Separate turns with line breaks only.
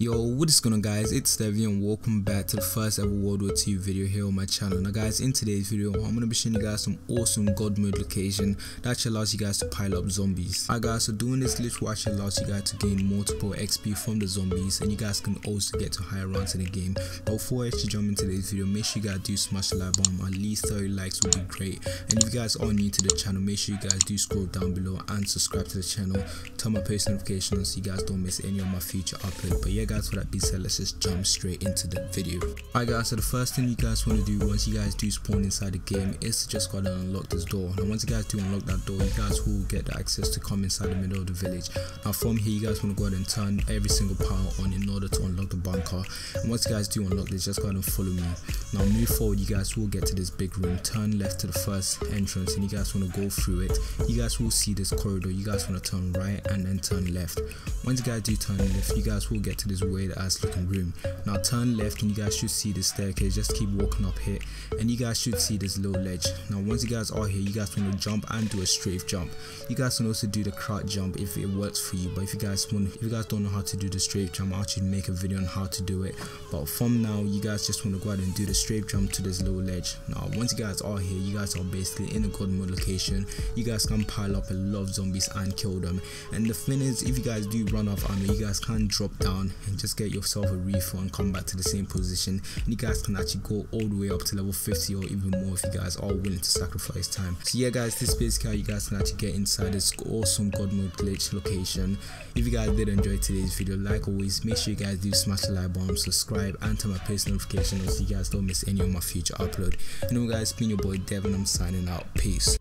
Yo, what is going on guys, it's Stevie and welcome back to the first ever World War II video here on my channel. Now guys, in today's video, I'm going to be showing you guys some awesome god mode location that actually allows you guys to pile up zombies. Alright guys, so doing this literally actually allows you guys to gain multiple XP from the zombies and you guys can also get to higher ranks in the game. But before I actually jump into today's video, make sure you guys do smash the like button, at least 30 likes would be great. And if you guys are new to the channel, make sure you guys do scroll down below and subscribe to the channel, turn my post notifications so you guys don't miss any of my future uploads. But yeah guys, for that being said, let's just jump straight into the video. Alright guys, so the first thing you guys want to do once you guys do spawn inside the game is to just go and unlock this door. Now once you guys do unlock that door, you guys will get the access to come inside the middle of the village. Now from here, you guys want to go ahead and turn every single power on in order to unlock the bunker. And once you guys do unlock this, just go ahead and follow me. Now move forward, you guys will get to this big room. Turn left to the first entrance and you guys want to go through it. You guys will see this corridor. You guys want to turn right and then turn left. Once you guys do turn left, you guys will get to this weird ass looking room. Now turn left and you guys should see the staircase. Just keep walking up here and you guys should see this little ledge. Now once you guys are here, you guys want to jump and do a strafe jump. You guys can also do the crouch jump if it works for you. But if you guys want, if you guys don't know how to do the strafe jump, I'll actually make a video on how to do it. But from now, you guys just want to go ahead and do the strafe jump to this little ledge. Now once you guys are here, you guys are basically in a god mode location. You guys can pile up a lot of zombies and kill them. And the thing is, if you guys do run off ammo, you guys can drop down and just get yourself a refill and come back to the same position. And you guys can actually go all the way up to level 50 or even more if you guys are willing to sacrifice time. So yeah guys this is basically how you guys can actually get inside this awesome god mode glitch location. If you guys did enjoy today's video like always make sure you guys do smash the like button subscribe and turn my post notifications so you guys don't miss any of my future upload. You know guys been your boy devin. I'm signing out. Peace